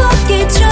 lucky